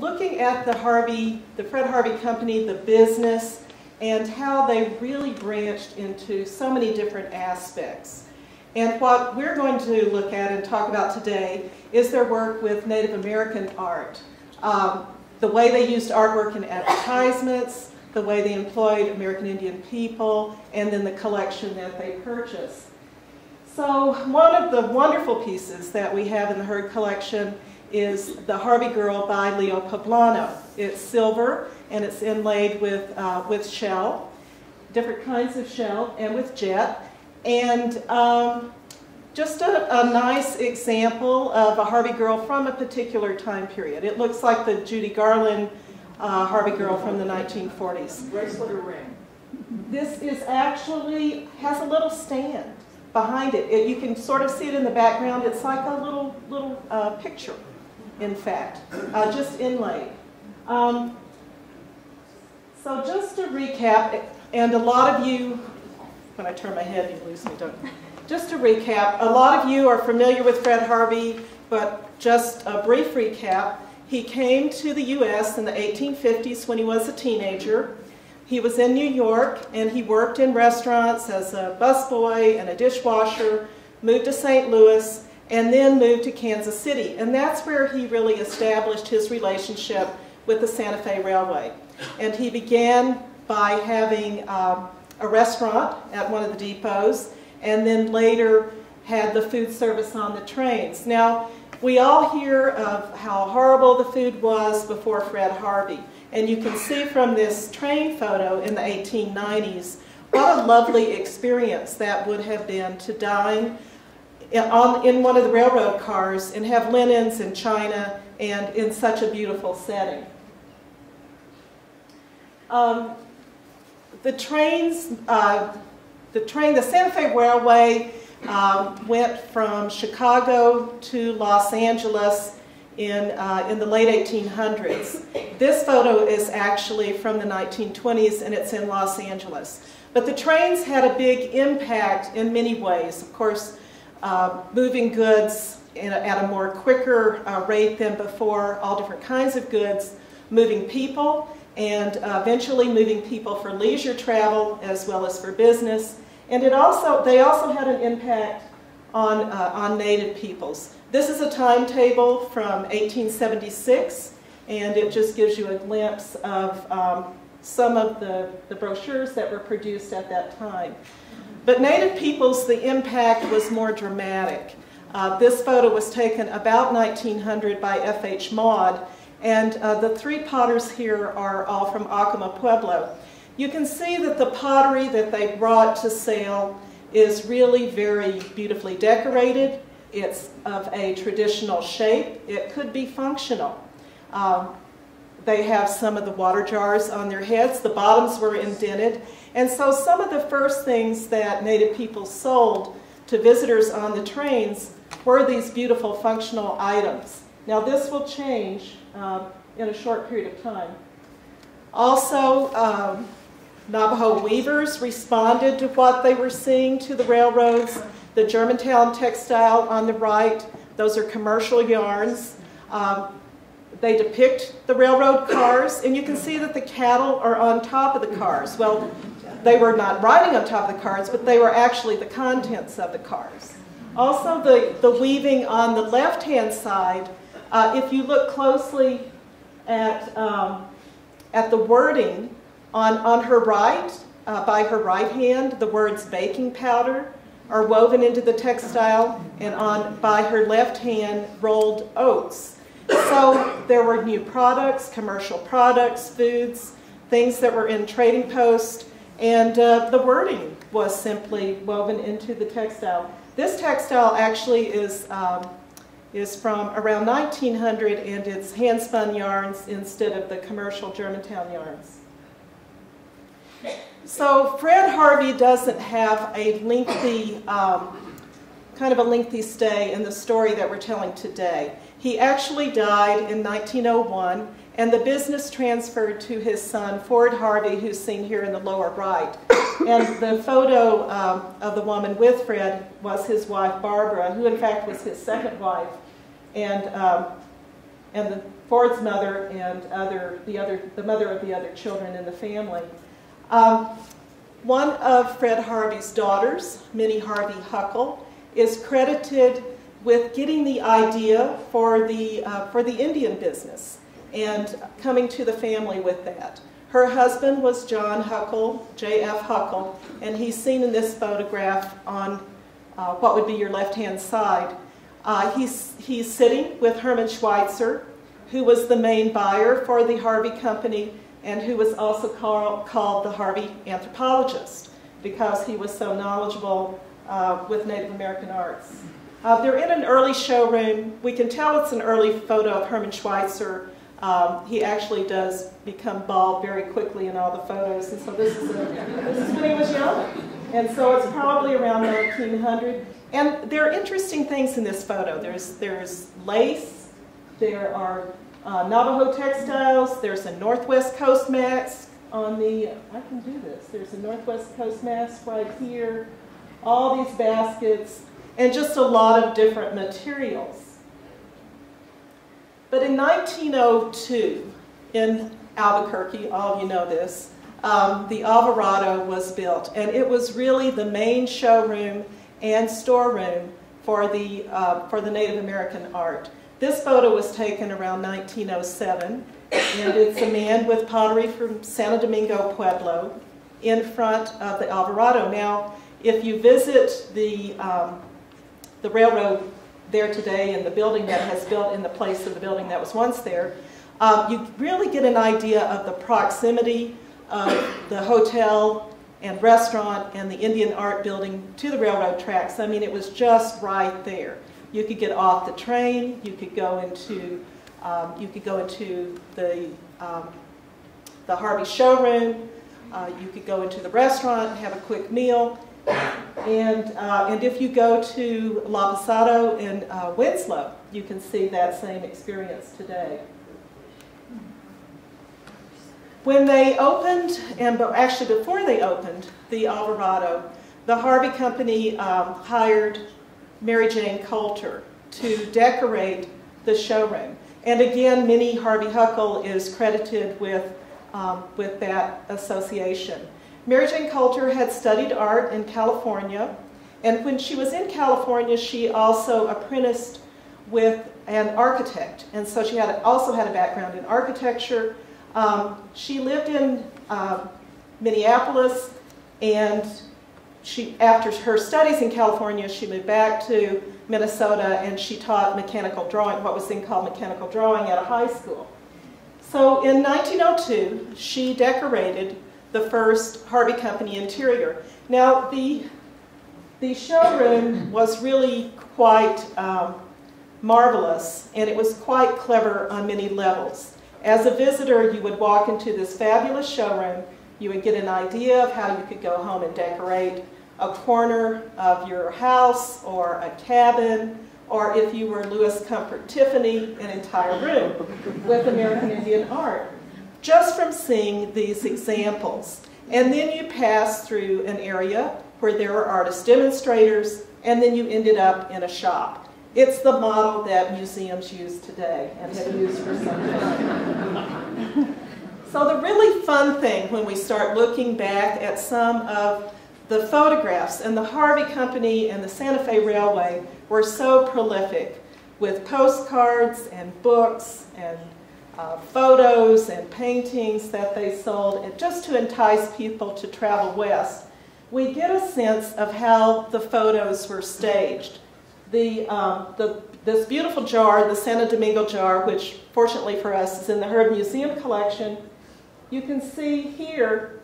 looking at the Harvey, the Fred Harvey Company, the business, and how they really branched into so many different aspects. And what we're going to look at and talk about today is their work with Native American art. Um, the way they used artwork in advertisements, the way they employed American Indian people, and then the collection that they purchased. So one of the wonderful pieces that we have in the Heard collection is the Harvey Girl by Leo Poblano. It's silver and it's inlaid with, uh, with shell, different kinds of shell, and with jet. And um, just a, a, nice example of a Harvey girl from a particular time period. It looks like the Judy Garland uh, Harvey girl from the 1940s. Bracelet or ring? This is actually, has a little stand behind it. it. You can sort of see it in the background. It's like a little, little uh, picture, in fact, uh, just inlaid. Um, so just to recap, and a lot of you, when I turn my head, you lose me, don't Just to recap, a lot of you are familiar with Fred Harvey, but just a brief recap. He came to the U.S. in the 1850s when he was a teenager. He was in New York and he worked in restaurants as a busboy and a dishwasher, moved to St. Louis, and then moved to Kansas City. And that's where he really established his relationship with the Santa Fe Railway. And he began by having um, a restaurant at one of the depots, and then later had the food service on the trains. Now, we all hear of how horrible the food was before Fred Harvey. And you can see from this train photo in the 1890s what a lovely experience that would have been to dine on, in one of the railroad cars and have linens and china and in such a beautiful setting. Um, the trains, uh, the train, the Santa Fe Railway um, went from Chicago to Los Angeles in, uh, in the late 1800s. This photo is actually from the 1920s and it's in Los Angeles. But the trains had a big impact in many ways. Of course, uh, moving goods a, at a more quicker uh, rate than before, all different kinds of goods, moving people, and uh, eventually moving people for leisure travel as well as for business. And it also, they also had an impact on, uh, on Native peoples. This is a timetable from 1876, and it just gives you a glimpse of um, some of the, the brochures that were produced at that time. But Native peoples, the impact was more dramatic. Uh, this photo was taken about 1900 by F.H. Maude, and uh, the three potters here are all from Acoma Pueblo. You can see that the pottery that they brought to sale is really very beautifully decorated. It's of a traditional shape. It could be functional. Um, they have some of the water jars on their heads. The bottoms were indented. And so some of the first things that Native people sold to visitors on the trains were these beautiful functional items. Now this will change um, in a short period of time. Also, um, Navajo weavers responded to what they were seeing to the railroads. The Germantown textile on the right, those are commercial yarns. Um, they depict the railroad cars, and you can see that the cattle are on top of the cars. Well, they were not riding on top of the cars, but they were actually the contents of the cars. Also, the, the weaving on the left-hand side uh, if you look closely at, um, at the wording on, on her right, uh, by her right hand, the words baking powder are woven into the textile, and on by her left hand, rolled oats. So there were new products, commercial products, foods, things that were in trading posts, and uh, the wording was simply woven into the textile. This textile actually is um, is from around 1900 and it's hand-spun yarns instead of the commercial Germantown yarns. So Fred Harvey doesn't have a lengthy, um, kind of a lengthy stay in the story that we're telling today. He actually died in 1901 and the business transferred to his son Ford Harvey who's seen here in the lower right. And the photo um, of the woman with Fred was his wife Barbara, who in fact was his second wife. And, um, and the, Ford's mother and other, the, other, the mother of the other children in the family. Um, one of Fred Harvey's daughters, Minnie Harvey Huckel, is credited with getting the idea for the, uh, for the Indian business and coming to the family with that. Her husband was John Huckel, J.F. Huckel, and he's seen in this photograph on uh, what would be your left-hand side. Uh, he's, he's sitting with Herman Schweitzer, who was the main buyer for the Harvey Company and who was also call, called the Harvey anthropologist because he was so knowledgeable uh, with Native American arts. Uh, they're in an early showroom. We can tell it's an early photo of Herman Schweitzer. Um, he actually does become bald very quickly in all the photos, and so this is, a, this is when he was young. And so it's probably around 1900. And there are interesting things in this photo. There's, there's lace, there are uh, Navajo textiles, there's a Northwest Coast mask on the, I can do this, there's a Northwest Coast mask right here, all these baskets, and just a lot of different materials. But in 1902, in Albuquerque, all of you know this, um, the Alvarado was built, and it was really the main showroom and storeroom for the, uh, for the Native American art. This photo was taken around 1907, and it's a man with pottery from Santo Domingo Pueblo in front of the Alvarado. Now, if you visit the, um, the railroad there today and the building that has built in the place of the building that was once there, um, you really get an idea of the proximity of the hotel and restaurant and the Indian art building to the railroad tracks. I mean, it was just right there. You could get off the train. You could go into um, you could go into the um, the Harvey showroom. Uh, you could go into the restaurant, and have a quick meal, and uh, and if you go to La Posada in uh, Winslow, you can see that same experience today. When they opened, and actually before they opened the Alvarado, the Harvey Company um, hired Mary Jane Colter to decorate the showroom. And again, Minnie Harvey Huckel is credited with, um, with that association. Mary Jane Colter had studied art in California, and when she was in California, she also apprenticed with an architect. And so she had also had a background in architecture. Um, she lived in uh, Minneapolis, and she, after her studies in California, she moved back to Minnesota and she taught mechanical drawing, what was then called mechanical drawing at a high school. So in 1902, she decorated the first Harvey Company interior. Now, the, the showroom was really quite um, marvelous and it was quite clever on many levels. As a visitor, you would walk into this fabulous showroom you would get an idea of how you could go home and decorate a corner of your house or a cabin, or if you were Louis Comfort Tiffany, an entire room with American Indian art, just from seeing these examples. And then you pass through an area where there were artist demonstrators, and then you ended up in a shop. It's the model that museums use today and have used for some time. So the really fun thing when we start looking back at some of the photographs, and the Harvey Company and the Santa Fe Railway were so prolific with postcards and books and uh, photos and paintings that they sold just to entice people to travel west. We get a sense of how the photos were staged. The, um, the, this beautiful jar, the Santo Domingo jar, which fortunately for us is in the Heard Museum collection, you can see here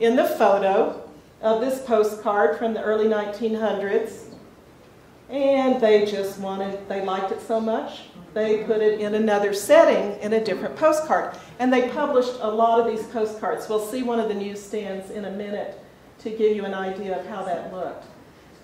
in the photo of this postcard from the early 1900s. And they just wanted, they liked it so much, they put it in another setting in a different postcard. And they published a lot of these postcards. We'll see one of the newsstands in a minute to give you an idea of how that looked.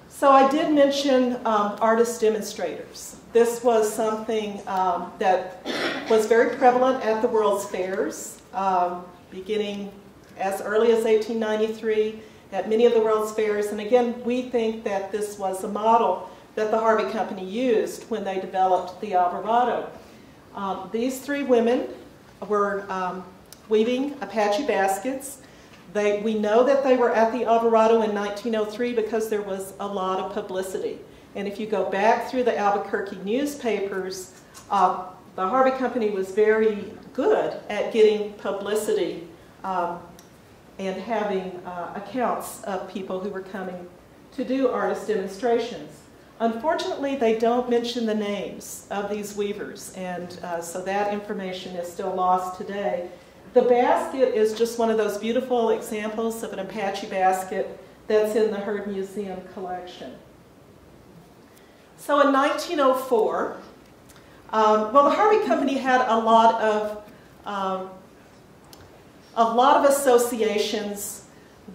So I did mention um, artist demonstrators. This was something um, that was very prevalent at the World's Fairs, um, beginning as early as 1893 at many of the World's Fairs. And again, we think that this was a model that the Harvey Company used when they developed the Alvarado. Um, these three women were um, weaving Apache baskets. They, we know that they were at the Alvarado in 1903 because there was a lot of publicity. And if you go back through the Albuquerque newspapers, uh, the Harvey Company was very good at getting publicity um, and having uh, accounts of people who were coming to do artist demonstrations. Unfortunately, they don't mention the names of these weavers, and uh, so that information is still lost today. The basket is just one of those beautiful examples of an Apache basket that's in the Heard Museum collection. So in 1904, um, well, the Harvey Company had a lot of um, a lot of associations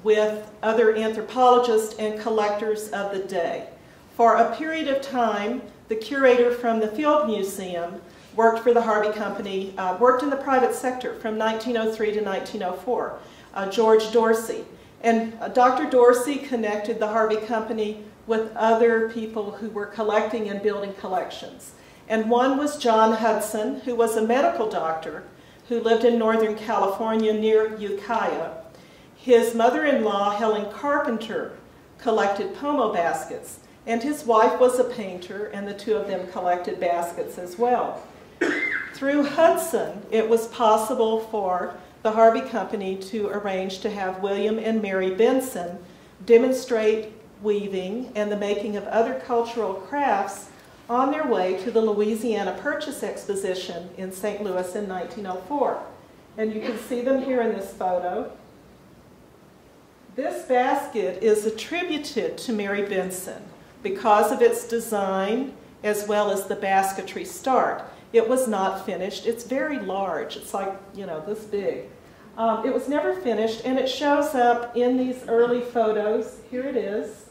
with other anthropologists and collectors of the day. For a period of time, the curator from the Field Museum worked for the Harvey Company, uh, worked in the private sector from 1903 to 1904, uh, George Dorsey. And uh, Dr. Dorsey connected the Harvey Company with other people who were collecting and building collections. And one was John Hudson, who was a medical doctor who lived in Northern California near Ukiah. His mother-in-law, Helen Carpenter, collected pomo baskets. And his wife was a painter, and the two of them collected baskets as well. Through Hudson, it was possible for the Harvey Company to arrange to have William and Mary Benson demonstrate weaving and the making of other cultural crafts on their way to the Louisiana Purchase Exposition in St. Louis in 1904. And you can see them here in this photo. This basket is attributed to Mary Benson because of its design as well as the basketry start. It was not finished. It's very large. It's like, you know, this big. Um, it was never finished, and it shows up in these early photos. Here it is.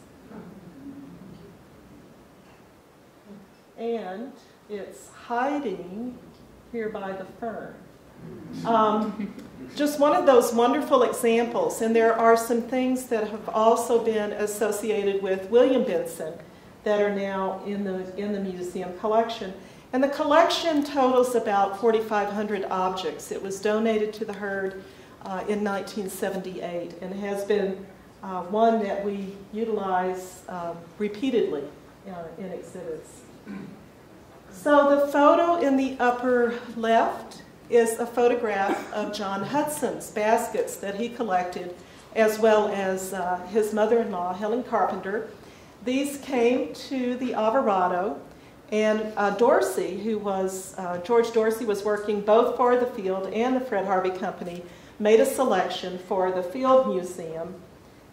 And it's hiding here by the fern. Um, just one of those wonderful examples, and there are some things that have also been associated with William Benson that are now in the, in the museum collection. And the collection totals about 4,500 objects. It was donated to the Heard uh, in 1978 and has been uh, one that we utilize um, repeatedly uh, in exhibits. So the photo in the upper left is a photograph of John Hudson's baskets that he collected, as well as uh, his mother-in-law, Helen Carpenter. These came to the Alvarado, and uh, Dorsey, who was, uh, George Dorsey was working both for the Field and the Fred Harvey Company, made a selection for the Field Museum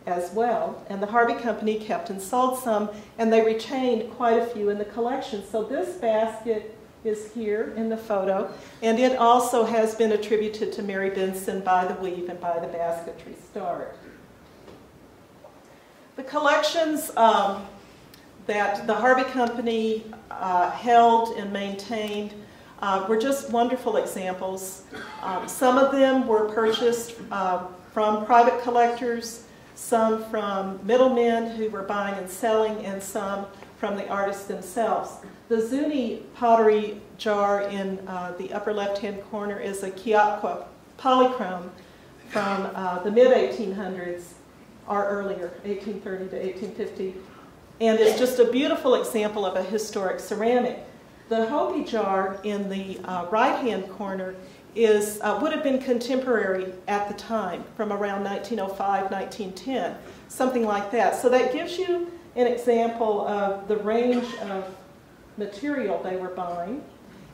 as well. And the Harvey Company kept and sold some, and they retained quite a few in the collection. So this basket is here in the photo, and it also has been attributed to Mary Benson by the weave and by the basketry start. The collections um, that the Harvey Company uh, held and maintained uh, were just wonderful examples. Um, some of them were purchased uh, from private collectors, some from middlemen who were buying and selling, and some from the artists themselves. The Zuni pottery jar in uh, the upper left-hand corner is a Kiapkwa polychrome from uh, the mid-1800s or earlier, 1830 to 1850. And it's just a beautiful example of a historic ceramic. The Hopi jar in the uh, right-hand corner is, uh, would have been contemporary at the time, from around 1905, 1910, something like that. So that gives you an example of the range of material they were buying.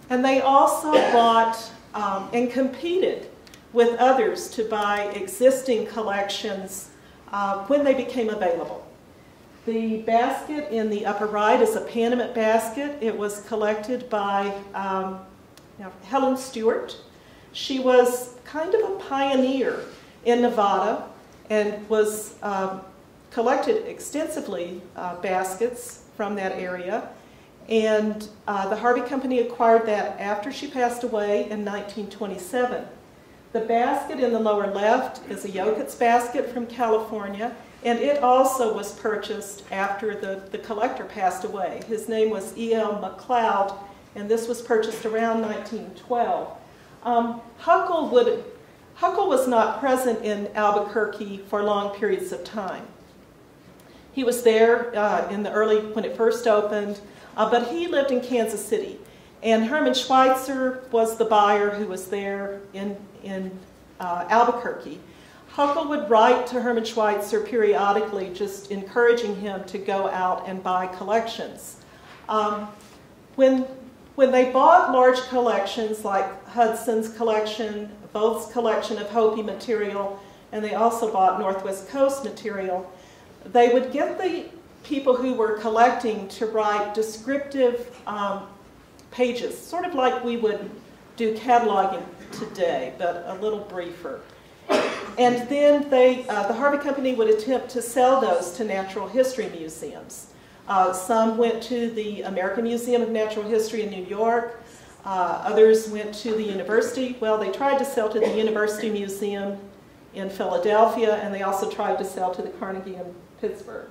And they also bought um, and competed with others to buy existing collections uh, when they became available. The basket in the upper right is a Panamint basket. It was collected by um, Helen Stewart. She was kind of a pioneer in Nevada and was um, collected extensively uh, baskets from that area. And uh, the Harvey Company acquired that after she passed away in 1927. The basket in the lower left is a Yokuts basket from California, and it also was purchased after the, the collector passed away. His name was E.L. McLeod, and this was purchased around 1912. Um, Huckel, would, Huckel was not present in Albuquerque for long periods of time. He was there uh, in the early, when it first opened, uh, but he lived in Kansas City. And Herman Schweitzer was the buyer who was there in, in uh, Albuquerque. Huckel would write to Herman Schweitzer periodically, just encouraging him to go out and buy collections. Um, when, when they bought large collections like Hudson's collection, Voth's collection of Hopi material, and they also bought Northwest Coast material, they would get the people who were collecting to write descriptive um, pages, sort of like we would do cataloging today, but a little briefer. And then they, uh, the Harvey Company would attempt to sell those to natural history museums. Uh, some went to the American Museum of Natural History in New York. Uh, others went to the university. Well, they tried to sell to the University Museum in Philadelphia, and they also tried to sell to the Carnegie Pittsburgh.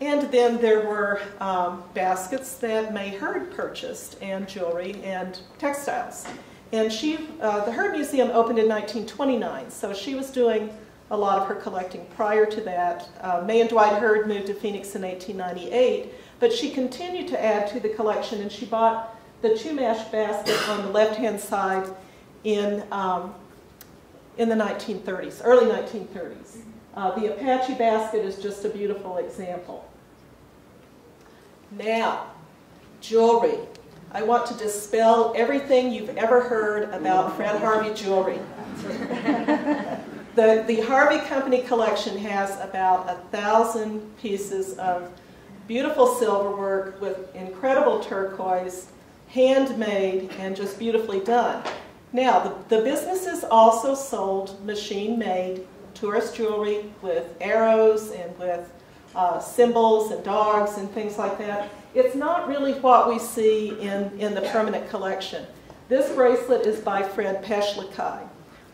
And then there were um, baskets that May Heard purchased, and jewelry and textiles. And she, uh, the Heard Museum opened in 1929, so she was doing a lot of her collecting prior to that. Uh, May and Dwight Heard moved to Phoenix in 1898, but she continued to add to the collection, and she bought the Chumash basket on the left-hand side in, um, in the 1930s, early 1930s. Uh, the Apache basket is just a beautiful example. Now, jewelry. I want to dispel everything you've ever heard about Fred Harvey jewelry. the, the Harvey Company collection has about a thousand pieces of beautiful silverwork with incredible turquoise, handmade, and just beautifully done. Now, the, the businesses also sold machine-made tourist jewelry with arrows and with uh, symbols and dogs and things like that. It's not really what we see in, in the permanent collection. This bracelet is by Fred Peshlikai.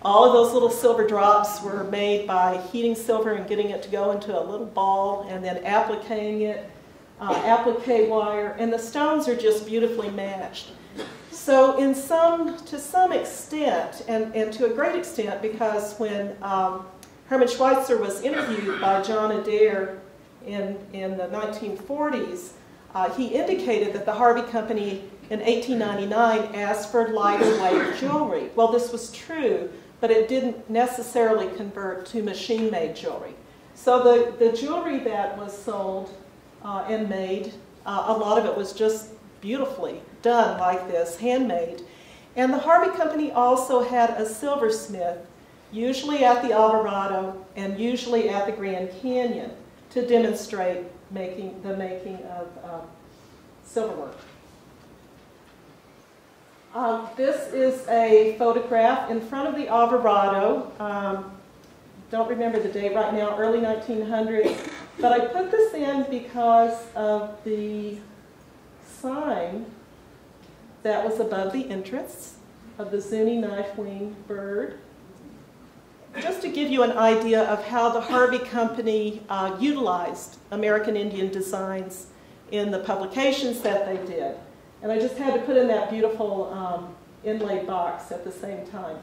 All of those little silver drops were made by heating silver and getting it to go into a little ball and then appliquing it, uh, applique wire, and the stones are just beautifully matched. So in some, to some extent, and, and to a great extent, because when um, Herman Schweitzer was interviewed by John Adair in, in the 1940s, uh, he indicated that the Harvey Company in 1899 asked for lighter weight jewelry. Well, this was true, but it didn't necessarily convert to machine-made jewelry. So the, the jewelry that was sold uh, and made, uh, a lot of it was just beautifully done like this, handmade. And the Harvey Company also had a silversmith, usually at the Alvarado and usually at the Grand Canyon to demonstrate making the making of um, silverwork. Um, this is a photograph in front of the Alvarado. Um, don't remember the date right now, early 1900s. But I put this in because of the sign that was above the entrance of the Zuni knife-wing bird just to give you an idea of how the Harvey Company uh, utilized American Indian designs in the publications that they did. And I just had to put in that beautiful um, inlaid box at the same time.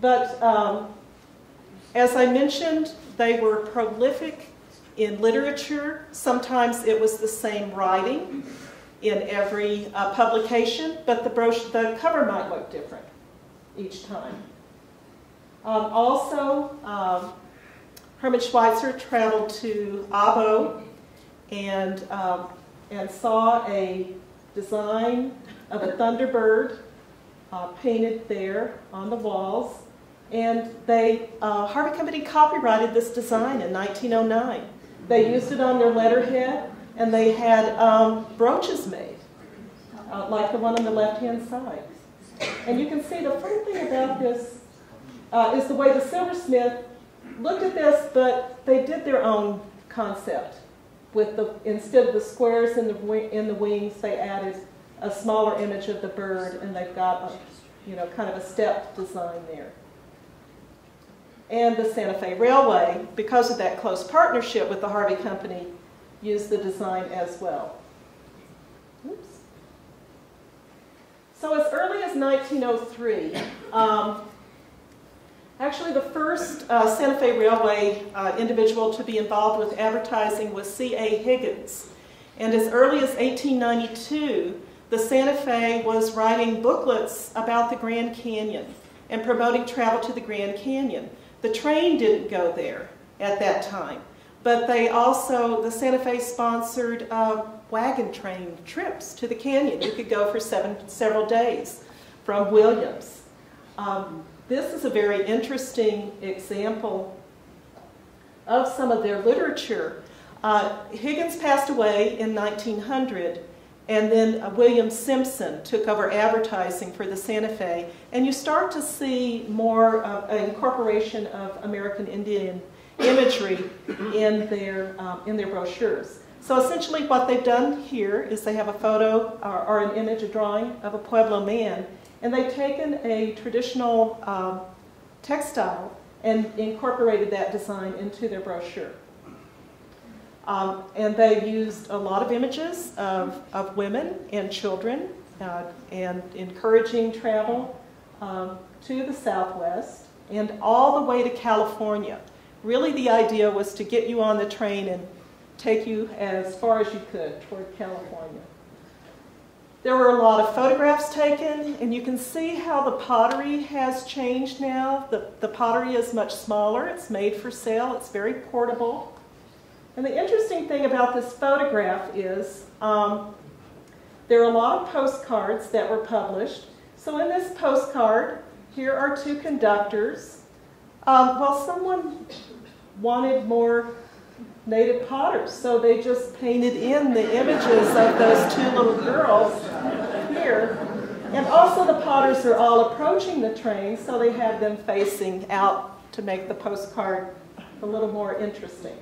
But um, as I mentioned, they were prolific in literature. Sometimes it was the same writing in every uh, publication, but the, brochure, the cover might look different each time. Um, also, um, Herman Schweitzer traveled to Abo and, um, and saw a design of a thunderbird uh, painted there on the walls. And they, uh, Harvey Company copyrighted this design in 1909. They used it on their letterhead, and they had um, brooches made, uh, like the one on the left-hand side. And you can see the funny thing about this uh, is the way the silversmith looked at this, but they did their own concept. With the instead of the squares in the in the wings, they added a smaller image of the bird, and they've got a, you know kind of a step design there. And the Santa Fe Railway, because of that close partnership with the Harvey Company, used the design as well. So as early as 1903, um, actually the first uh, Santa Fe Railway uh, individual to be involved with advertising was C.A. Higgins. And as early as 1892, the Santa Fe was writing booklets about the Grand Canyon and promoting travel to the Grand Canyon. The train didn't go there at that time, but they also, the Santa Fe sponsored uh, wagon train trips to the canyon. You could go for seven, several days from Williams. Um, this is a very interesting example of some of their literature. Uh, Higgins passed away in 1900, and then uh, William Simpson took over advertising for the Santa Fe, and you start to see more incorporation of American Indian imagery in their, um, in their brochures. So essentially what they've done here is they have a photo or, or an image, a drawing of a Pueblo man, and they've taken a traditional um, textile and incorporated that design into their brochure. Um, and they've used a lot of images of, of women and children uh, and encouraging travel um, to the Southwest and all the way to California. Really the idea was to get you on the train and take you as far as you could toward California. There were a lot of photographs taken, and you can see how the pottery has changed now. The, the pottery is much smaller. It's made for sale. It's very portable. And the interesting thing about this photograph is um, there are a lot of postcards that were published. So in this postcard, here are two conductors. Um, well, someone wanted more native potters, so they just painted in the images of those two little girls here. And also the potters are all approaching the train, so they have them facing out to make the postcard a little more interesting.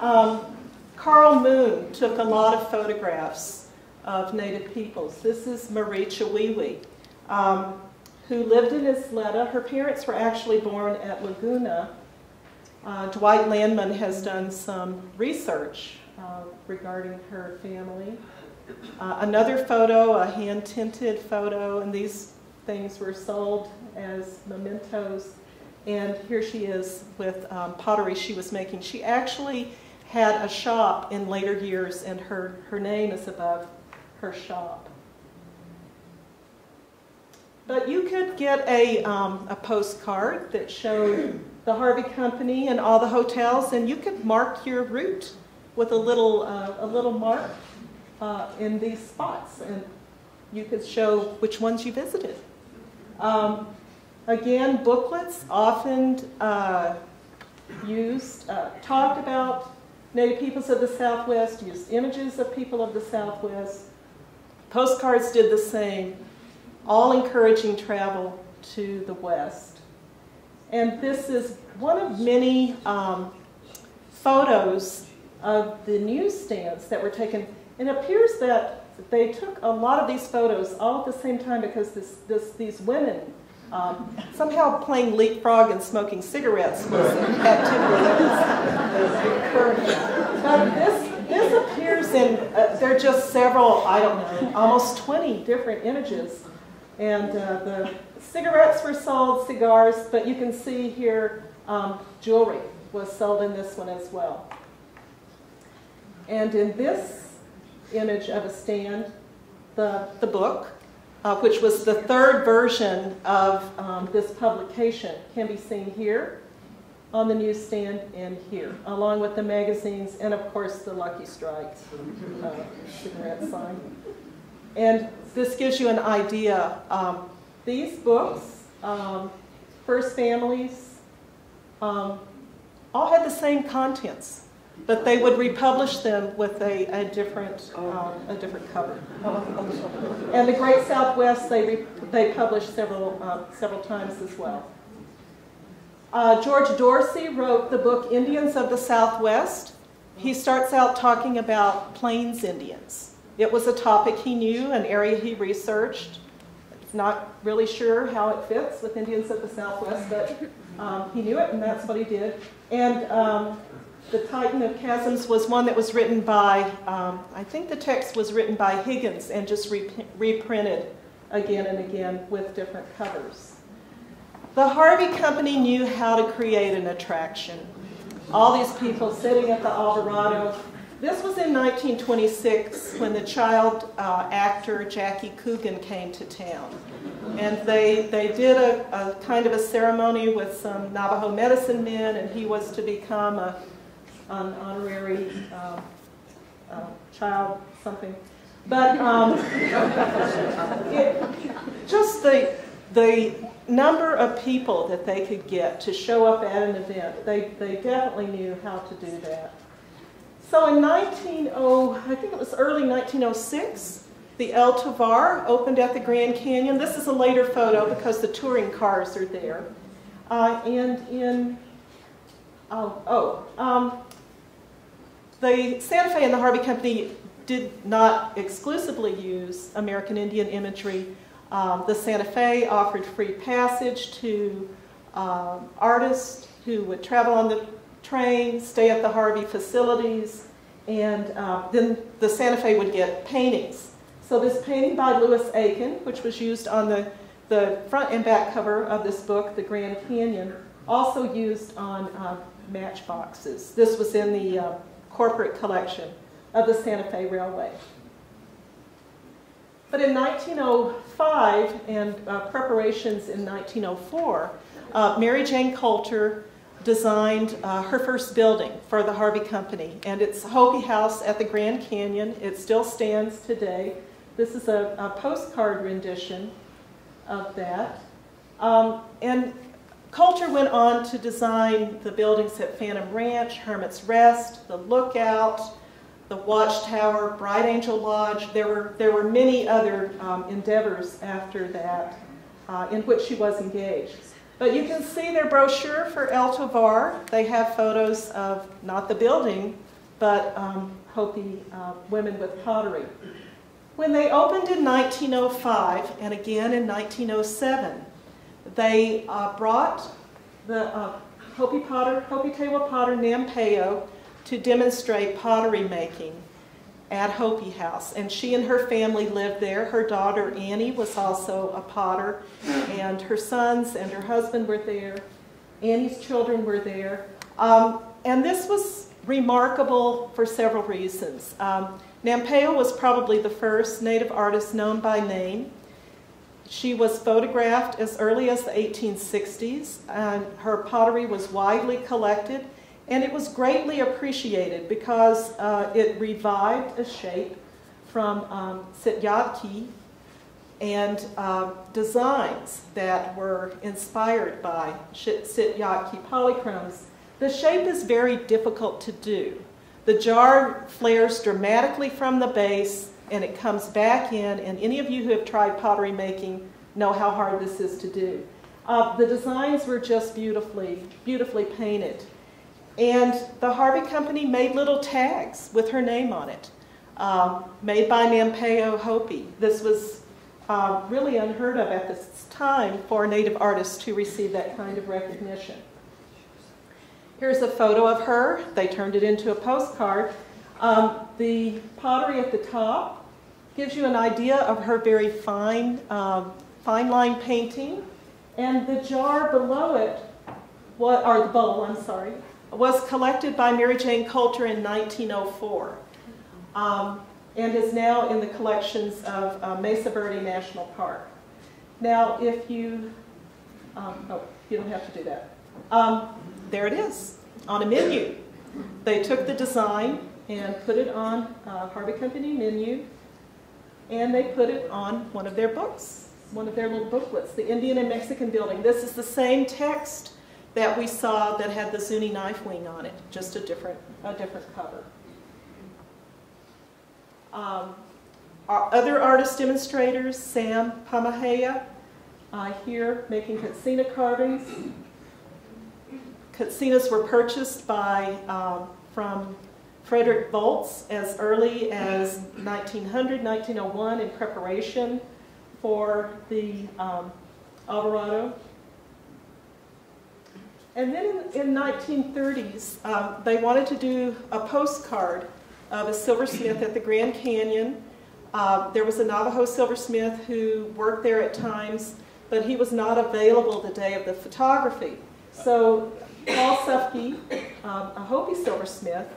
Um, Carl Moon took a lot of photographs of native peoples. This is Marie Chiwiwi, um, who lived in Isleta. Her parents were actually born at Laguna. Uh, Dwight Lanmon has done some research uh, regarding her family. Uh, another photo, a hand-tinted photo, and these things were sold as mementos. And here she is with um, pottery she was making. She actually had a shop in later years, and her, her name is above her shop. But you could get a, um, a postcard that showed the Harvey Company and all the hotels, and you could mark your route with a little, uh, a little mark uh, in these spots, and you could show which ones you visited. Um, again, booklets often uh, used, uh, talked about Native peoples of the Southwest used images of people of the Southwest. Postcards did the same, all encouraging travel to the West. And this is one of many um, photos of the newsstands that were taken. It appears that they took a lot of these photos all at the same time because this, this, these women um, somehow playing leapfrog and smoking cigarettes was an activity that was occurring. But this, this appears in, uh, there are just several, I don't know, almost 20 different images. And uh, the cigarettes were sold, cigars, but you can see here um, jewelry was sold in this one as well. And in this image of a stand, the, the book uh, which was the third version of um, this publication, can be seen here on the newsstand and here, along with the magazines and, of course, the Lucky Strikes uh, cigarette sign. And this gives you an idea. Um, these books, um, First Families, um, all had the same contents but they would republish them with a, a different um, a different cover. And the Great Southwest they they published several uh, several times as well. Uh, George Dorsey wrote the book Indians of the Southwest. He starts out talking about Plains Indians. It was a topic he knew, an area he researched. Not really sure how it fits with Indians of the Southwest, but um, he knew it, and that's what he did. And um, the Titan of Chasms was one that was written by, um, I think the text was written by Higgins and just reprinted again and again with different covers. The Harvey Company knew how to create an attraction. All these people sitting at the Alvarado. This was in 1926 when the child uh, actor Jackie Coogan came to town. And they, they did a, a, kind of a ceremony with some Navajo medicine men, and he was to become a, an honorary uh, uh, child something. But um, it, just the, the number of people that they could get to show up at an event, they, they definitely knew how to do that. So in 190, I think it was early 1906, the El Tovar opened at the Grand Canyon. This is a later photo because the touring cars are there. Uh, and in, oh, oh um, the Santa Fe and the Harvey Company did not exclusively use American Indian imagery. Um, the Santa Fe offered free passage to um, artists who would travel on the train, stay at the Harvey facilities, and uh, then the Santa Fe would get paintings so this painting by Louis Akin, which was used on the, the front and back cover of this book, The Grand Canyon, also used on uh, matchboxes. This was in the uh, corporate collection of the Santa Fe Railway. But in 1905 and uh, preparations in 1904, uh, Mary Jane Colter designed uh, her first building for the Harvey Company. And it's Hopi House at the Grand Canyon. It still stands today. This is a, a postcard rendition of that. Um, and Colter went on to design the buildings at Phantom Ranch, Hermit's Rest, the Lookout, the Watchtower, Bright Angel Lodge. There were, there were many other um, endeavors after that uh, in which she was engaged. But you can see their brochure for El Tovar. They have photos of not the building, but um, Hopi uh, women with pottery. When they opened in 1905 and again in 1907, they uh, brought the uh, Hopi potter, Hopi Tewa potter Nampeo to demonstrate pottery making at Hopi House. And she and her family lived there. Her daughter Annie was also a potter, and her sons and her husband were there. Annie's children were there. Um, and this was remarkable for several reasons. Um, Nampeo was probably the first native artist known by name. She was photographed as early as the 1860s, and her pottery was widely collected, and it was greatly appreciated because uh, it revived a shape from um, and uh, designs that were inspired by Sikyatki polychromes. The shape is very difficult to do. The jar flares dramatically from the base and it comes back in, and any of you who have tried pottery making know how hard this is to do. Uh, the designs were just beautifully, beautifully painted. And the Harvey Company made little tags with her name on it, um, made by Nampeo Hopi. This was uh, really unheard of at this time for native artists to receive that kind of recognition. Here's a photo of her. They turned it into a postcard. Um, the pottery at the top gives you an idea of her very fine, um, fine line painting. And the jar below it, what, or the bowl, I'm sorry, was collected by Mary Jane Colter in 1904 um, and is now in the collections of uh, Mesa Verde National Park. Now, if you, um, oh, you don't have to do that. Um, there it is on a menu. They took the design and put it on a Harvey Company menu, and they put it on one of their books, one of their little booklets, the Indian and Mexican Building. This is the same text that we saw that had the Zuni knife wing on it, just a different, a different cover. Um, our other artist demonstrators, Sam Pamahea, uh, here making Katsina carvings. Katsinas were purchased by, um, from Frederick Volz as early as 1900, 1901 in preparation for the um, Alvarado. And then in, in 1930s, um, they wanted to do a postcard of a silversmith at the Grand Canyon Uh, there was a Navajo silversmith who worked there at times, but he was not available the day of the photography. So Paul Saufkie, um, a Hopi silversmith,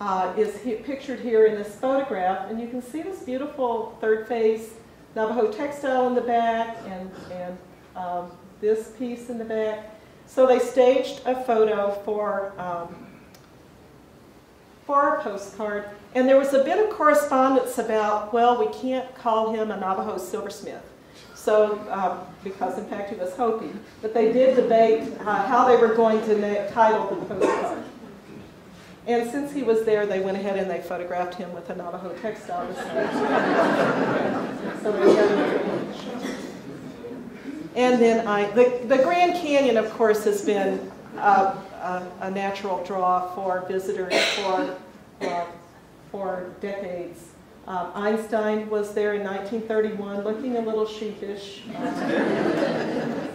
uh, is he pictured here in this photograph, and you can see this beautiful third phase Navajo textile in the back and, and um, this piece in the back. So they staged a photo for, um, for our postcard, and there was a bit of correspondence about, well, we can't call him a Navajo silversmith. So, um, because in fact he was Hopi, but they did debate uh, how they were going to title the postcard. And since he was there, they went ahead and they photographed him with a Navajo textile. so and then I, the, the Grand Canyon, of course, has been a, a natural draw for visitors for, uh, for decades. Um, Einstein was there in 1931, looking a little sheepish. Um,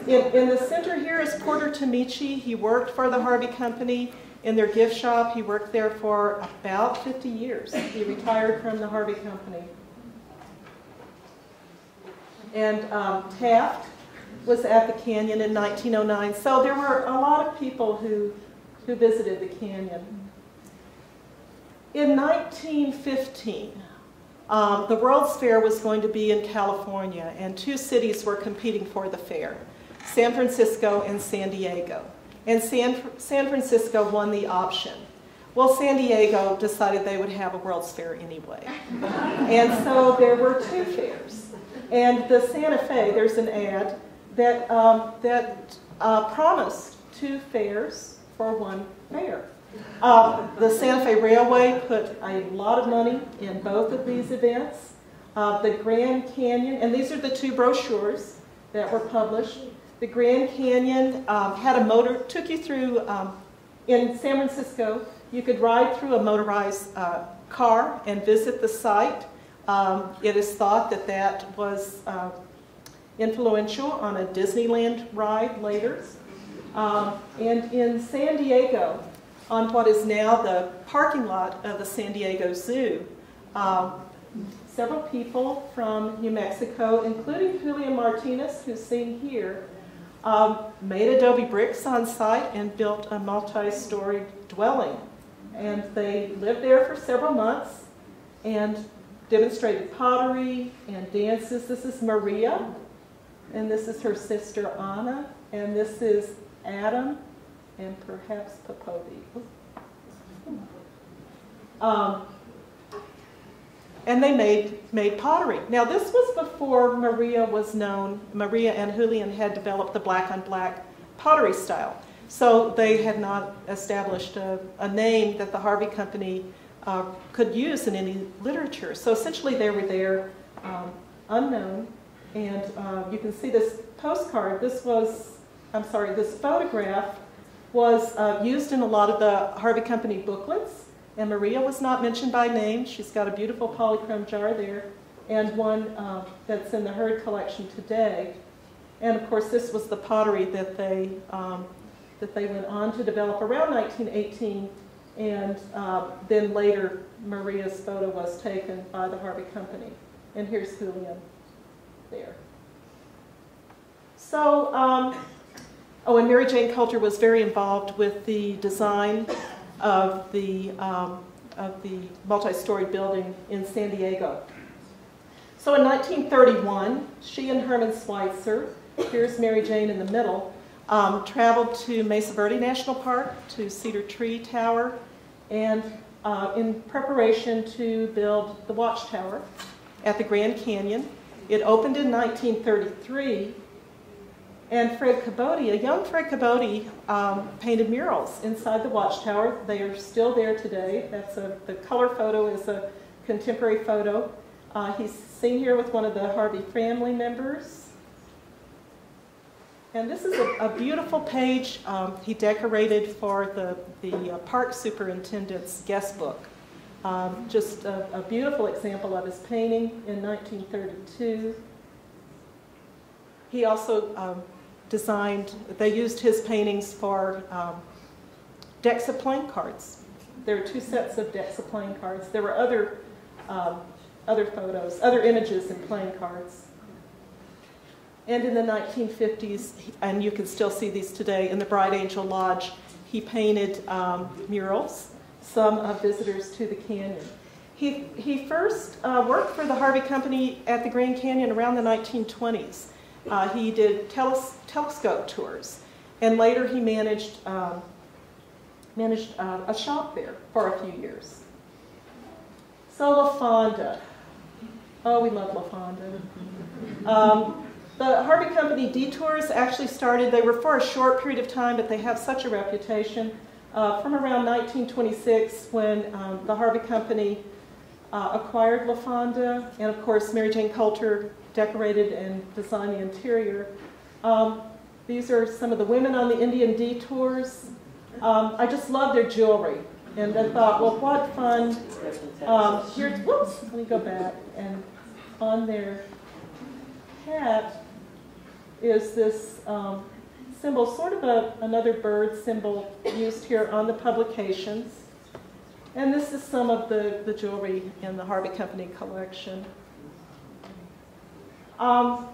in, in the center here is Porter Temiche. He worked for the Harvey Company in their gift shop. He worked there for about 50 years. He retired from the Harvey Company. And um, Taft was at the canyon in 1909. So there were a lot of people who, who visited the canyon. In 1915, um, the World's Fair was going to be in California, and two cities were competing for the fair, San Francisco and San Diego and San, San Francisco won the option. Well, San Diego decided they would have a World's Fair anyway. and so there were two fairs. And the Santa Fe, there's an ad that, um, that uh, promised two fairs for one fair. Uh, the Santa Fe Railway put a lot of money in both of these events. Uh, the Grand Canyon, and these are the two brochures that were published. The Grand Canyon um, had a motor, took you through, um, in San Francisco, you could ride through a motorized uh, car and visit the site. Um, it is thought that that was uh, influential on a Disneyland ride later. Um, and in San Diego, on what is now the parking lot of the San Diego Zoo, um, several people from New Mexico, including Julian Martinez, who's seen here, um, made adobe bricks on site and built a multi-story dwelling. And they lived there for several months and demonstrated pottery and dances. This is Maria, and this is her sister Anna, and this is Adam and perhaps Popovi. Um, and they made, made pottery. Now this was before Maria was known, Maria and Julian had developed the black on black pottery style. So they had not established a, a name that the Harvey Company uh, could use in any literature. So essentially they were there um, unknown. And uh, you can see this postcard. This was, I'm sorry, this photograph was uh, used in a lot of the Harvey Company booklets. And Maria was not mentioned by name. She's got a beautiful polychrome jar there and one uh, that's in the Heard collection today. And of course, this was the pottery that they, um, that they went on to develop around 1918. And uh, then later, Maria's photo was taken by the Harvey Company. And here's Julian there. So, um, oh, and Mary Jane Colter was very involved with the design of the, um, of the multi-story building in San Diego. So in 1931, she and Herman Schweizer, here's Mary Jane in the middle, um, traveled to Mesa Verde National Park, to Cedar Tree Tower, and uh, in preparation to build the watchtower at the Grand Canyon. It opened in 1933 and Fred Kabotie, a young Fred Kabotie, um, painted murals inside the watchtower. They are still there today. That's a, the color photo is a contemporary photo. Uh, he's seen here with one of the Harvey family members. And this is a, a beautiful page um, he decorated for the, the uh, park superintendent's guest book. Um, just a, a beautiful example of his painting in 1932. He also um, designed, they used his paintings for um, playing cards. There are two sets of decks of playing cards. There were other um, other photos, other images and playing cards. And in the 1950s, and you can still see these today, in the Bright Angel Lodge, he painted um, murals, some visitors to the canyon. He, he first uh, worked for the Harvey Company at the Grand Canyon around the 1920s. Uh, he did teles telescope tours, and later he managed, um, managed uh, a shop there for a few years. So La Fonda. Oh, we love La Fonda. Um, the Harvey Company detours actually started, they were for a short period of time, but they have such a reputation. Uh, from around 1926 when um, the Harvey Company uh, acquired La Fonda, and of course Mary Jane Colter decorated and designed the interior. Um, these are some of the women on the Indian detours. Um, I just love their jewelry. And I thought, well, what fun. Um, here's, whoops, let me go back. And on their hat is this um, symbol, sort of a, another bird symbol used here on the publications. And this is some of the, the jewelry in the Harvey Company collection. Um,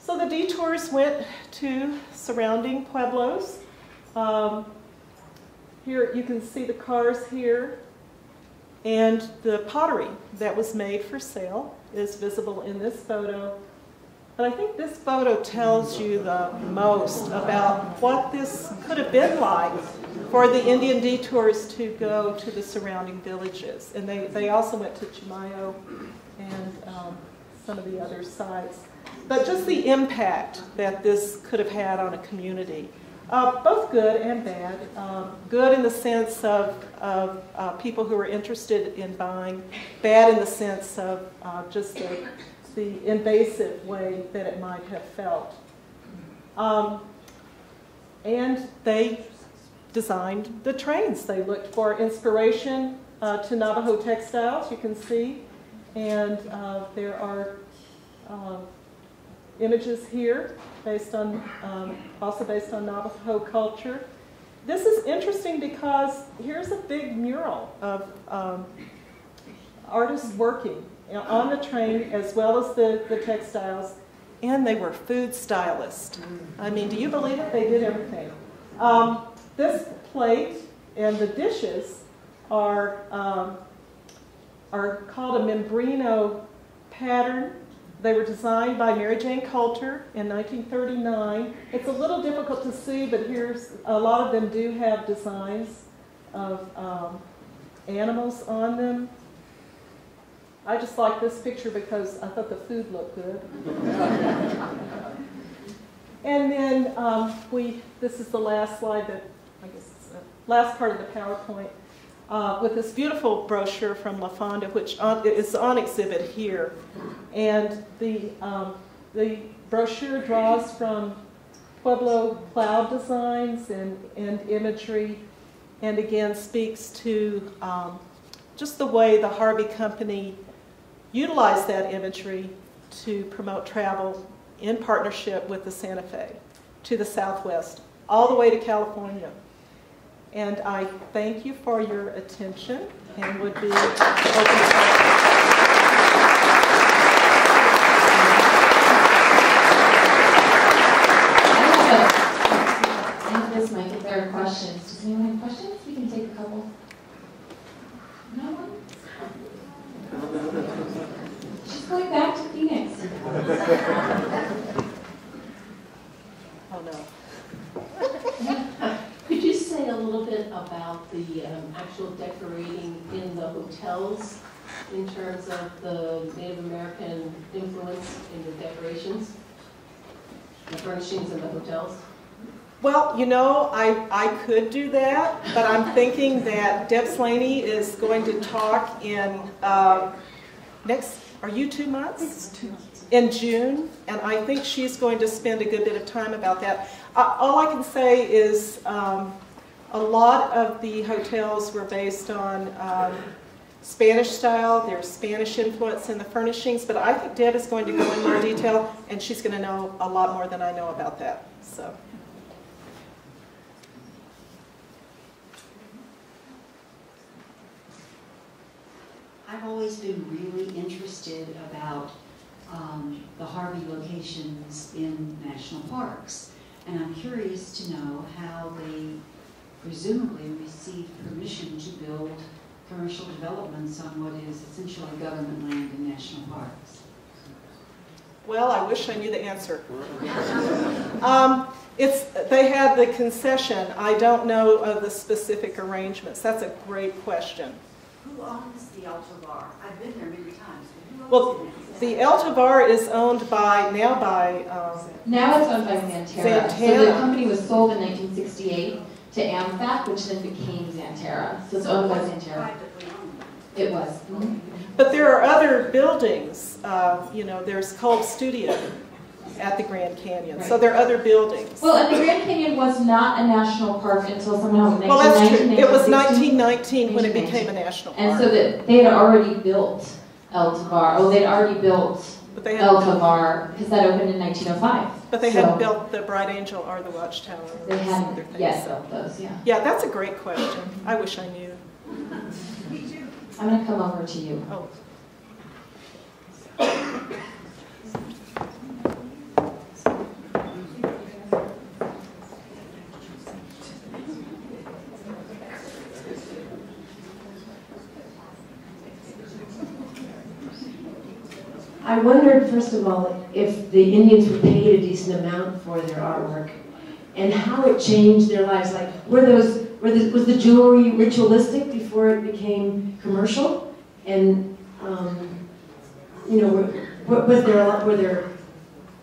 so the detours went to surrounding pueblos. Um, here you can see the cars here. And the pottery that was made for sale is visible in this photo. But I think this photo tells you the most about what this could have been like for the Indian detours to go to the surrounding villages. And they, they also went to Chimayo and um, some of the other sites. But just the impact that this could have had on a community. Uh, both good and bad. Um, good in the sense of, of uh, people who are interested in buying, bad in the sense of uh, just the invasive way that it might have felt. Um, and they designed the trains. They looked for inspiration uh, to Navajo textiles, you can see. And uh, there are uh, images here based on, um, also based on Navajo culture. This is interesting because here's a big mural of um, artists working on the train as well as the, the textiles, and they were food stylists. I mean, do you believe it? They did everything. Um, this plate and the dishes are, um, are called a Mimbreño pattern. They were designed by Mary Jane Colter in 1939. It's a little difficult to see, but here's a lot of them do have designs of um, animals on them. I just like this picture because I thought the food looked good. and then um, we, this is the last slide that, I guess, the last part of the PowerPoint, uh, with this beautiful brochure from La Fonda, which on, is on exhibit here. And the, um, the brochure draws from Pueblo cloud designs and, and imagery, and again speaks to um, just the way the Harvey Company utilize that imagery to promote travel in partnership with the Santa Fe to the southwest, all the way to California. And I thank you for your attention and would be open questions. Does anyone have questions? We can take a couple. No one? She's going back to Phoenix. Oh, no. Could you say a little bit about the um, actual decorating in the hotels in terms of the Native American influence in the decorations? The furnishings in the hotels? Well, you know, I, I could do that, but I'm thinking that Deb Slaney is going to talk in uh, next, are you two months? It's two months. In June, and I think she's going to spend a good bit of time about that. Uh, all I can say is um, a lot of the hotels were based on um, Spanish style, there's Spanish influence in the furnishings, but I think Deb is going to go in more detail, and she's going to know a lot more than I know about that. So. I've always been really interested about um, the Harvey locations in national parks. And I'm curious to know how they presumably received permission to build commercial developments on what is essentially government land in national parks. Well, I wish I knew the answer. Um, It's, they had the concession. I don't know of the specific arrangements. That's a great question. Who owns the El Tovar? I've been there many times, Well. The El Tovar is owned by, now by, um, Now it's owned by Xanterra. So the company was sold in 1968 to AmFac, which then became Xanterra. So it's owned by Xanterra. It was. mhm. but there are other buildings. uh, You know, there's Kolb Studio at the Grand Canyon. So there are other buildings. Well, and the Grand Canyon was not a national park until somehow in Well, that's true. 1919. It was 1919 when it became a national park. And so that they had already built El Tovar. Oh, they'd already built But they El hadn't, Tovar because that opened in 1905. But they So hadn't built the Bright Angel or the Watchtower. or They some other hadn't things, yet so. built those. Yeah. Yeah, that's a great question. I wish I knew. I'm gonna come over to you. Oh, I wondered, first of all, if the Indians were paid a decent amount for their artwork and how it changed their lives. Like, were those, were the, was the jewelry ritualistic before it became commercial? And, um, you know, were, was there, lot- were there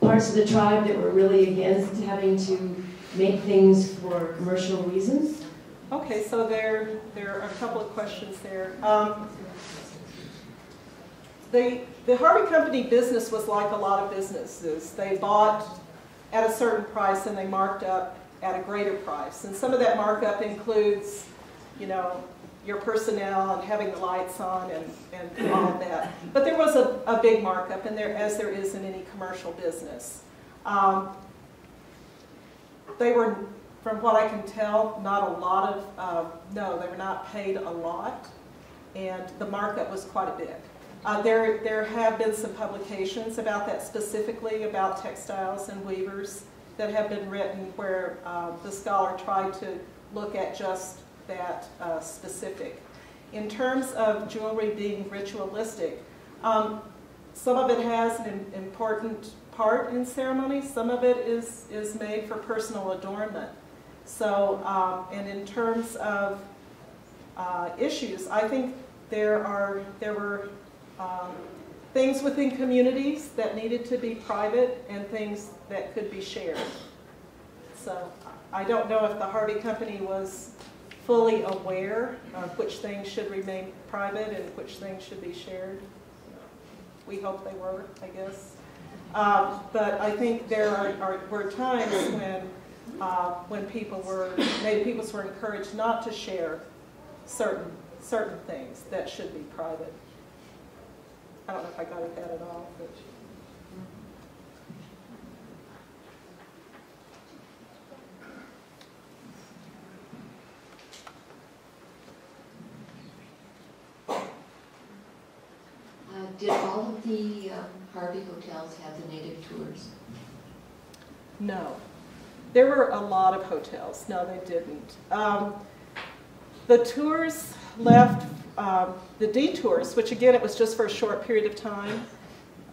parts of the tribe that were really against having to make things for commercial reasons? Okay, so there, there are a couple of questions there. Um, The, the Harvey Company business was like a lot of businesses. They bought at a certain price and they marked up at a greater price. And some of that markup includes, you know, your personnel and having the lights on and, and all of that. But there was a, a big markup in there, as there is in any commercial business. Um, They were, from what I can tell, not a lot of, uh, no, they were not paid a lot, and the markup was quite a bit. Uh, There, there have been some publications about that specifically, about textiles and weavers that have been written where uh, the scholar tried to look at just that uh, specific. In terms of jewelry being ritualistic, um, some of it has an important part in ceremonies, some of it is, is made for personal adornment. So, um, and in terms of uh, issues, I think there are, there were um, things within communities that needed to be private and things that could be shared. So I don't know if the Harvey Company was fully aware of which things should remain private and which things should be shared. We hope they were, I guess. Um, But I think there are, are- were times when, uh, when people were, Native peoples were encouraged not to share certain, certain things that should be private. I don't know if I got at that at all, but. Uh, Did all of the um, Harvey hotels have the native tours? No. There were a lot of hotels. No, they didn't. Um, the tours left, um, the detours, which again, it was just for a short period of time.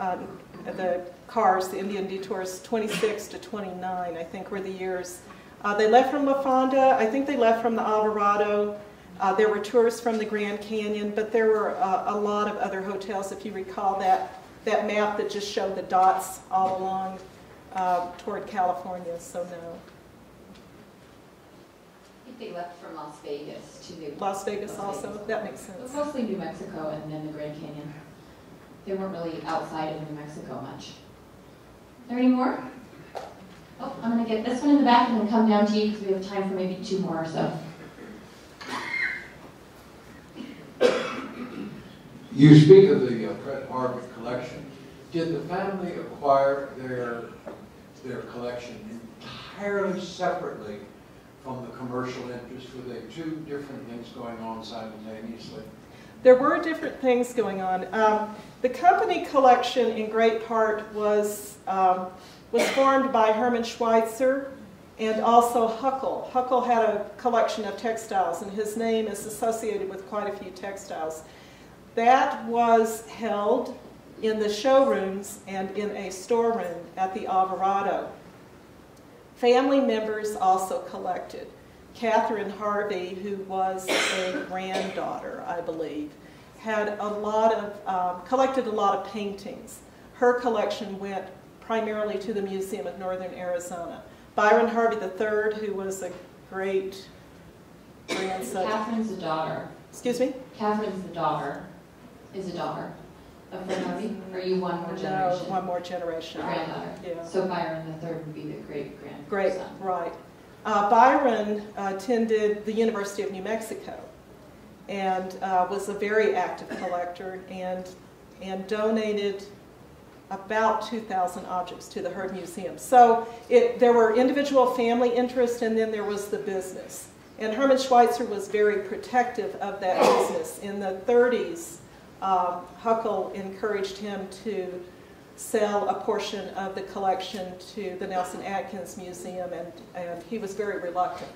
Um, the cars, the Indian detours, 26 to 29, I think were the years. Uh, they left from La Fonda. I think they left from the Alvarado. Uh, there were tours from the Grand Canyon, but there were uh, a lot of other hotels, if you recall that, that map that just showed the dots all along uh, toward California, so no. I think they left from Las Vegas to the. Las Vegas Las also, Vegas. that makes It was sense. mostly New Mexico and then the Grand Canyon. They weren't really outside of New Mexico much. Are there any more? Oh, I'm gonna get this one in the back and then come down to you because we have time for maybe two more or so. You speak of the uh, Fred Harvey collection. Did the family acquire their, their collection entirely separately from the commercial interest? Were they two different things going on simultaneously? There were different things going on. Um, the company collection, in great part, was um, was formed by Herman Schweizer and also Huckel. Huckel had a collection of textiles, and his name is associated with quite a few textiles. That was held in the showrooms and in a storeroom at the Alvarado. Family members also collected. Catherine Harvey, who was a granddaughter, I believe, had a lot of, um, collected a lot of paintings. Her collection went primarily to the Museum of Northern Arizona. Byron Harvey III, who was a great grandson. Catherine's the daughter. Excuse me? Catherine's the daughter, is a daughter of Or are you one more generation? No, one more generation. Granddaughter. Yeah. So Byron the third would be the great grandson. Great, right. Uh, Byron attended the University of New Mexico and uh, was a very active collector and, and donated about 2,000 objects to the Heard Museum. So it, there were individual family interests and then there was the business. And Herman Schweizer was very protective of that business. In the 30s, uh, Huckel encouraged him to sell a portion of the collection to the Nelson Atkins Museum, and, and he was very reluctant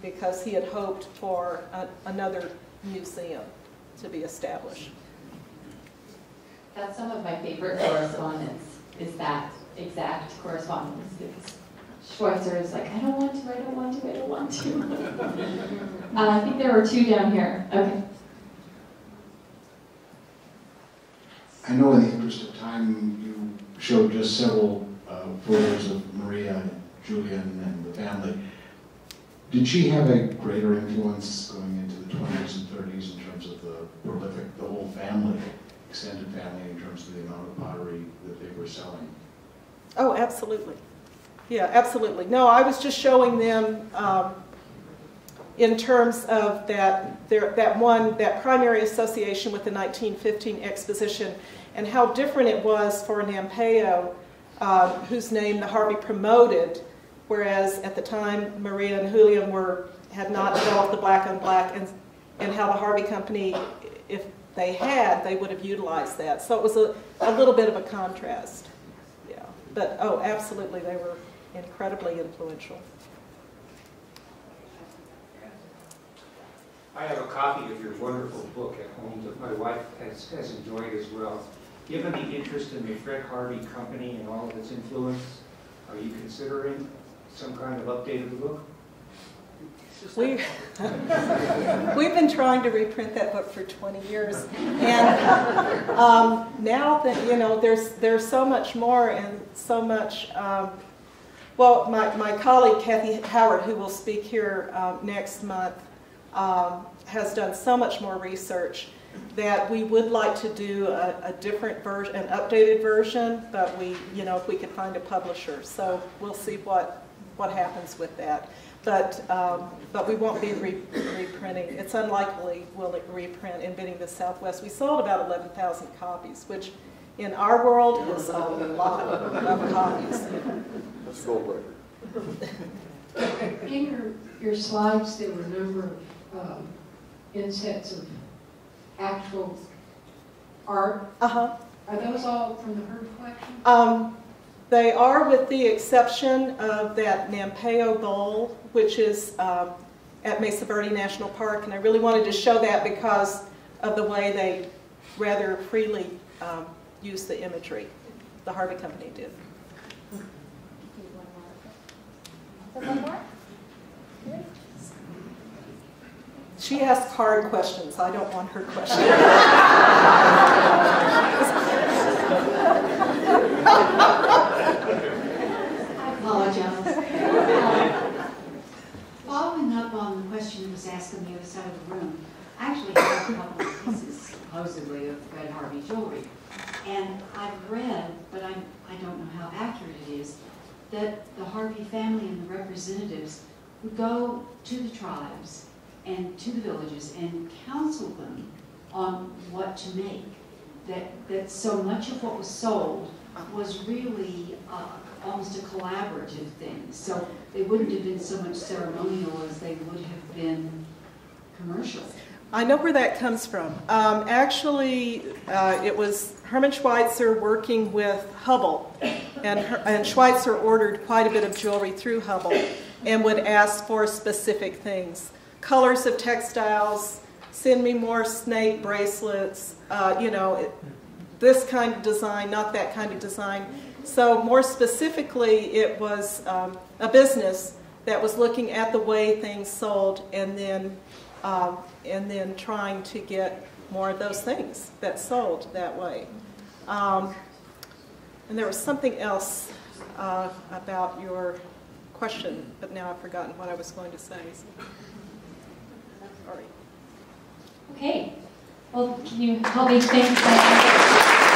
because he had hoped for a, another museum to be established. That's some of my favorite correspondence, is that exact correspondence. It's, Schweizer is like, I don't want to, I don't want to, I don't want to. uh, I think there were two down here. Okay. I know in the interest of time, you showed just several uh, photos of Maria and Julian and the family. Did she have a greater influence going into the 20s and 30s in terms of the prolific, the whole family, extended family, in terms of the amount of pottery that they were selling? Oh, absolutely. Yeah, absolutely. No, I was just showing them um, in terms of that, that one, that primary association with the 1915 exposition and how different it was for Nampeyo, uh, whose name the Harvey promoted, whereas at the time Maria and Julian were, had not developed the black on black, and, and how the Harvey Company, if they had, they would have utilized that. So it was a, a little bit of a contrast. Yeah. But, oh, absolutely, they were incredibly influential. I have a copy of your wonderful book at home that my wife has, has enjoyed as well. Given the interest in the Fred Harvey Company and all of its influence, are you considering some kind of update of the book? We, we've been trying to reprint that book for 20 years. And um, now that, you know, there's, there's so much more and so much, um, well, my, my colleague Kathy Howard, who will speak here um, next month, um, has done so much more research that we would like to do a, a different version, an updated version, but we, you know, if we could find a publisher. So we'll see what, what happens with that. But, um, but we won't be re reprinting. It's unlikely we'll reprint Inventing the Southwest. We sold about 11,000 copies, which in our world is a lot of copies. Let's go In your, your slides, there were a number of um, insets of actual art. Uh-huh. Are those all from the Heard collection? Um, they are with the exception of that Nampeyo Bowl, which is um, at Mesa Verde National Park, and I really wanted to show that because of the way they rather freely um, use the imagery. The Harvey Company did. One more? She asks hard questions. I don't want her questions. I apologize. Following up on the question that was asked on the other side of the room, I actually have a couple of pieces supposedly of Fred Harvey jewelry. And I've read, but I, I don't know how accurate it is, that the Harvey family and the representatives would go to the tribes and to the villages and counsel them on what to make. That, that so much of what was sold was really uh, almost a collaborative thing. So they wouldn't have been so much ceremonial as they would have been commercial. I know where that comes from. Um, actually, uh, it was Herman Schweizer working with Hubbell, and, Her- and Schweizer ordered quite a bit of jewelry through Hubbell and would ask for specific things colors of textiles, send me more snake bracelets, uh, you know, it- this kind of design, not that kind of design. So, more specifically, it was um, a business that was looking at the way things sold and then um, and then trying to get more of those things that sold that way. Um, and there was something else uh, about your question, but now I've forgotten what I was going to say. so-. Okay. Well, can you help me thank